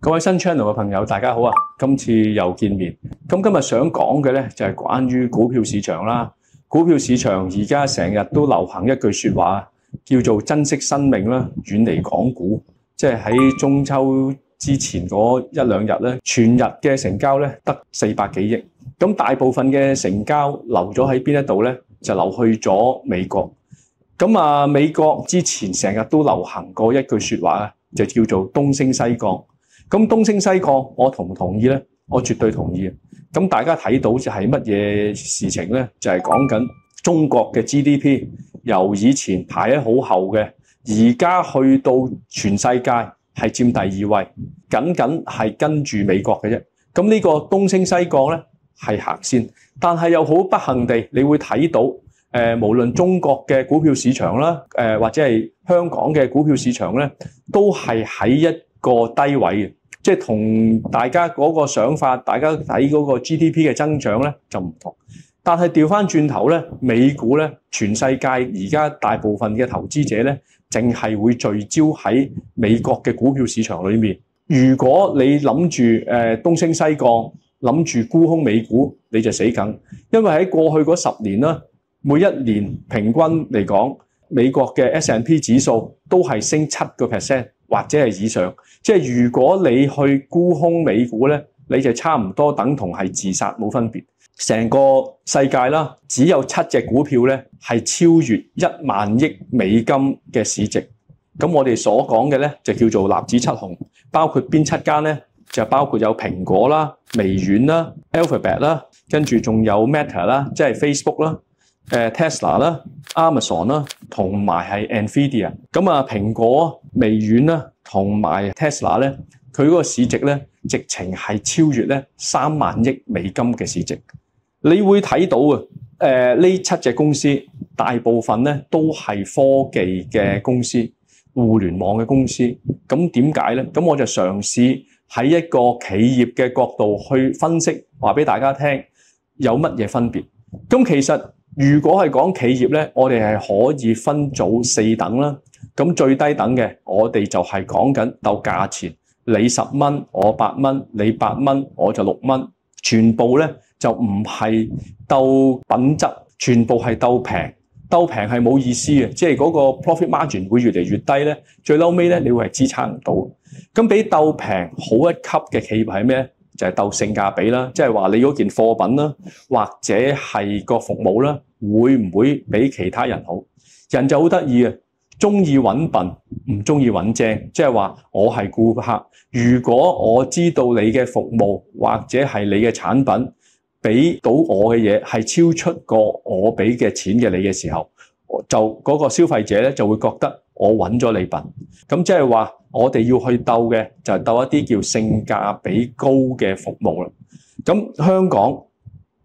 各位新 channel 嘅朋友，大家好啊！今次又見面。咁今日想講嘅咧就係關於股票市場啦。股票市場而家成日都流行一句說話，叫做珍惜生命啦，遠離港股。即係喺中秋之前嗰一兩日咧，全日嘅成交咧得四百幾億。咁大部分嘅成交留咗喺邊一度咧？就流去咗美國。咁啊，美國之前成日都流行過一句說話啊，就叫做東升西降。咁東升西降，我同唔同意咧？我絕對同意。咁大家睇到就係乜嘢事情咧？就係講緊中國嘅 GDP 由以前排喺好後嘅，而家去到全世界係佔第二位，僅僅係跟住美國嘅啫。咁呢個東升西降咧係行先，但係又好不幸地，你會睇到誒、呃，無論中國嘅股票市場啦，誒、呃、或者係香港嘅股票市場咧，都係喺一個低位嘅。即係同大家嗰個想法，大家睇嗰個 GDP 嘅增長咧就唔同。但係調翻轉頭咧，美股咧，全世界而家大部分嘅投資者咧，淨係會聚焦喺美國嘅股票市場裏面。如果你諗住誒東升西降，諗住沽空美股，你就死梗。因為喺過去嗰十年啦，每一年平均嚟講，美國嘅 S&P 指數都係升七個 percent。或者係以上，即係如果你去沽空美股咧，你就差唔多等同係自殺，冇分別。成個世界啦，只有七隻股票咧係超越一萬億美金嘅市值。咁我哋所講嘅咧就叫做納指七雄，包括邊七間咧？就包括有蘋果啦、微軟啦、Alphabet 啦，跟住仲有 Meta 啦，即係 Facebook 啦。誒 Tesla 啦、Amazon 啦，同埋係 Nvidia。咁啊，蘋果、微軟啦，同埋 Tesla 咧，佢嗰個市值咧，直情係超越咧三萬億美金嘅市值。你會睇到啊，誒呢七隻公司大部分咧都係科技嘅公司、互聯網嘅公司。咁點解咧？咁我就嘗試喺一個企業嘅角度去分析，話俾大家聽有乜嘢分別。咁其實如果係講企業咧，我哋係可以分組四等啦。咁最低等嘅，我哋就係講緊鬥價錢，你十蚊，我八蚊，你八蚊，我就六蚊。全部咧就唔係鬥品質，全部係鬥平。鬥平係冇意思嘅，即係嗰個 profit margin 會越嚟越低咧。最嬲尾咧，你會係支撐唔到。咁比鬥平好一級嘅企業係咩？就係鬥性價比啦，即係話你嗰件貨品啦，或者係個服務啦，會唔會比其他人好？人就好得意嘅，中意揾笨，唔中意揾正。即係話我係顧客，如果我知道你嘅服務或者係你嘅產品俾到我嘅嘢係超出過我俾嘅錢嘅你嘅時候，就嗰個消費者咧就會覺得我揾咗你笨。咁即係話。我哋要去鬥嘅就係鬥一啲叫性價比高嘅服務啦。咁香港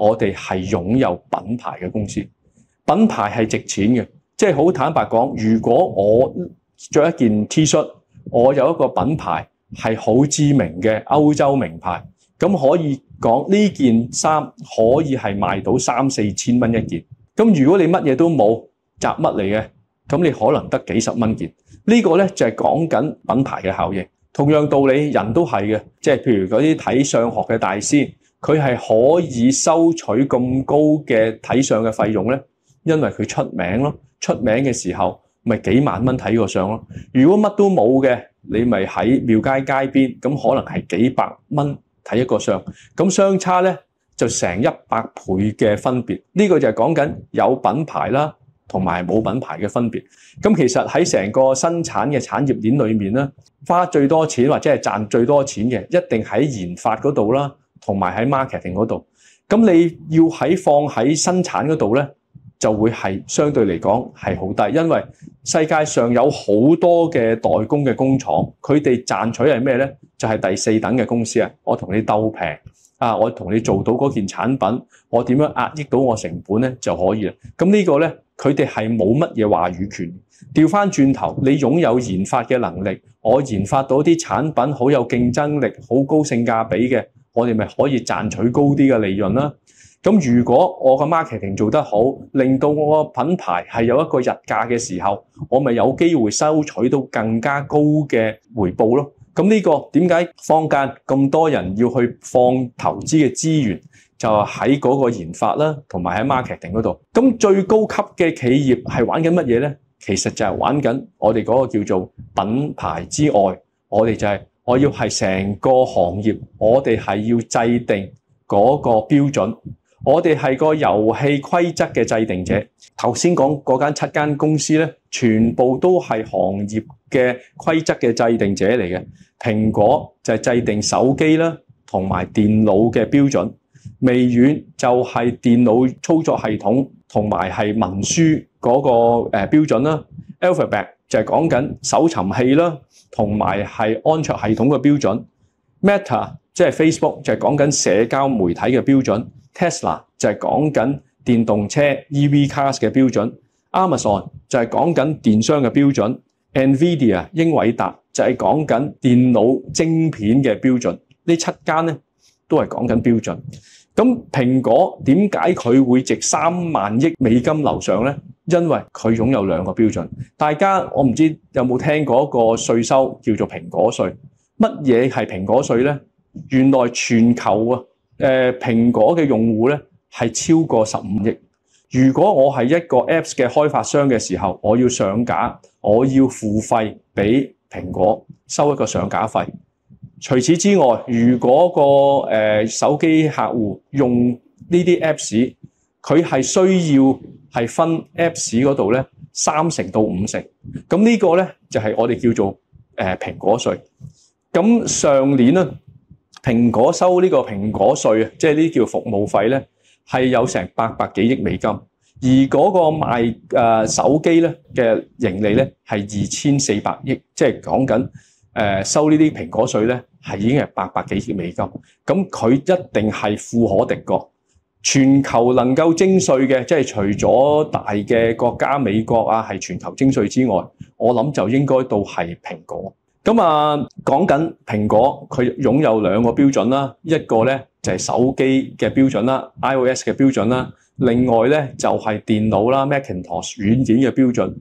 我哋係擁有品牌嘅公司，品牌係值錢嘅。即係好坦白講，如果我着一件 T 恤，我有一個品牌係好知名嘅歐洲名牌，咁可以講呢件衫可以係賣到三四千蚊一件。咁如果你乜嘢都冇，雜乜嚟嘅？咁你可能得幾十蚊件。呢個咧就係講緊品牌嘅效應，同樣道理人都係嘅，即係譬如嗰啲睇相學嘅大師，佢係可以收取咁高嘅睇相嘅費用咧，因為佢出名咯，出名嘅時候咪幾萬蚊睇個相咯。如果乜都冇嘅，你咪喺廟街街邊，咁可能係幾百蚊睇一個相，咁相差咧就成一百倍嘅分別。呢、個就係講緊有品牌啦，同埋冇品牌嘅分別。咁其實喺成個生產嘅產業鏈裏面咧，花最多錢或者係賺最多錢嘅，一定喺研發嗰度啦，同埋喺 marketing 嗰度。咁你要喺放喺生產嗰度咧，就會係相對嚟講係好低，因為世界上有好多嘅代工嘅工廠，佢哋賺取係咩咧？就係第四等嘅公司啊！我同你鬥平啊，我同你做到嗰件產品，我點樣壓抑到我成本咧就可以啦。咁呢個咧，佢哋係冇乜嘢話語權。調翻轉頭，你擁有研發嘅能力，我研發到啲產品好有競爭力、好高性價比嘅，我哋咪可以賺取高啲嘅利潤啦。咁如果我個 marketing 做得好，令到我個品牌係有一個日價嘅時候，我咪有機會收取到更加高嘅回報咯。咁呢個點解坊間咁多人要去放投資嘅資源，就喺嗰個研發啦，同埋喺 marketing 嗰度。咁最高級嘅企業係玩緊乜嘢咧？其實就係玩緊我哋嗰個叫做品牌之外，我哋就係我要係成個行業，我哋係要制定嗰個標準。我哋係個遊戲規則嘅制定者。頭先講嗰間七間公司咧，全部都係行業嘅規則嘅制定者嚟嘅。蘋果就係制定手機啦，同埋電腦嘅標準。微軟就係電腦操作系統同埋係文書嗰個誒標準啦。Alphabet 就係講緊搜尋器啦，同埋係安卓系統嘅標準。Meta 即係 Facebook 就係講緊社交媒體嘅標準。Tesla 就係講緊電動車 EV cars 嘅標準，Amazon 就係講緊電商嘅標準，NVIDIA 英偉達就係講緊電腦晶片嘅標準。呢七間咧都係講緊標準。咁蘋果點解佢會值三萬億美金樓上咧？因為佢擁有兩個標準。大家我唔知有冇聽過一個稅收叫做蘋果稅？乜嘢係蘋果稅咧？原來全球啊！誒、呃、蘋果嘅用戶咧係超過十五億。如果我係一個 Apps 嘅開發商嘅時候，我要上架，我要付費俾蘋果收一個上架費。除此之外，如果個誒、手機客戶用呢啲 Apps，佢係需要係分 Apps 嗰度咧三成到五成。咁呢個咧就係、我哋叫做誒、呃、蘋果稅。咁上年咧。蘋果收呢個蘋果稅啊，即係呢啲叫服務費咧，係有成八百幾億美金，而嗰個賣誒手機咧嘅盈利咧係二千四百億，即係講緊誒收呢啲蘋果稅咧係已經係八百幾億美金，咁佢一定係富可敵國。全球能夠徵稅嘅，即係除咗大嘅國家美國啊，係全球徵稅之外，我諗就應該到係蘋果。咁啊，講緊蘋果，佢擁有兩個標準啦，一個咧就係手機嘅標準啦，iOS 嘅標準啦，另外咧就係電腦啦，Macintosh 軟件嘅標準。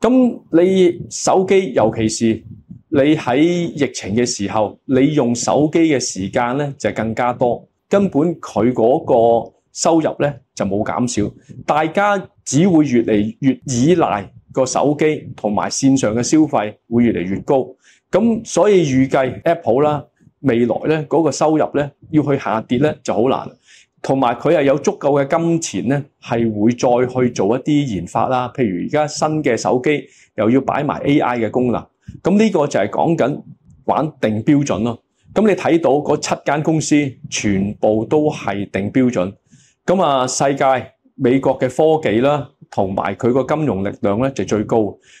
咁你手機，尤其是你喺疫情嘅時候，你用手機嘅時間咧就更加多，根本佢嗰個收入咧就冇減少，大家只會越嚟越依賴個手機，同埋線上嘅消費會越嚟越高。咁所以預計 Apple 啦，未來咧嗰個收入咧要去下跌咧就好難，同埋佢係有足夠嘅金錢咧，係會再去做一啲研發啦。譬如而家新嘅手機又要擺埋 AI 嘅功能，咁呢個就係講緊玩定標準咯。咁你睇到嗰七間公司全部都係定標準，咁啊世界美國嘅科技啦。同埋佢個金融力量咧就最高，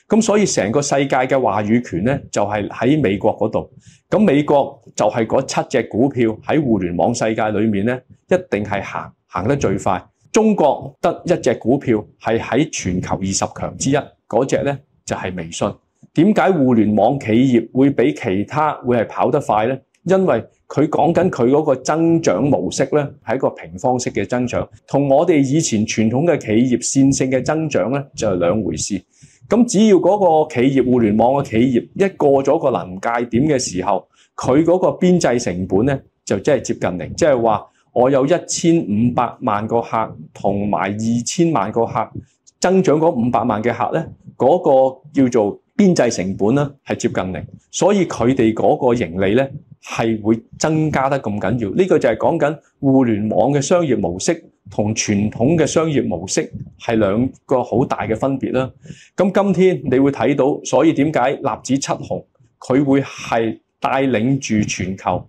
咁所以成個世界嘅話語權咧就係喺美國嗰度。咁美國就係嗰七隻股票喺互聯網世界裏面咧，一定係行行得最快。中國得一隻股票係喺全球二十強之一，嗰隻咧就係微信。點解互聯網企業會比其他會係跑得快咧？因為佢講緊佢嗰個增長模式咧，係一個平方式嘅增長，同我哋以前傳統嘅企業線性嘅增長咧就係兩回事。咁只要嗰個企業互聯網嘅企業一過咗個臨界點嘅時候，佢嗰個邊際成本咧就即係接近零，即係話我有一千五百萬個客同埋二千萬個客增長嗰五百萬嘅客咧，嗰個叫做邊際成本咧係接近零，所以佢哋嗰個盈利咧。係會增加得咁緊要。呢個就係講緊互聯網嘅商業模式同傳統嘅商業模式係兩個好大嘅分別啦。咁今天你會睇到，所以點解立指七雄佢會係帶領住全球？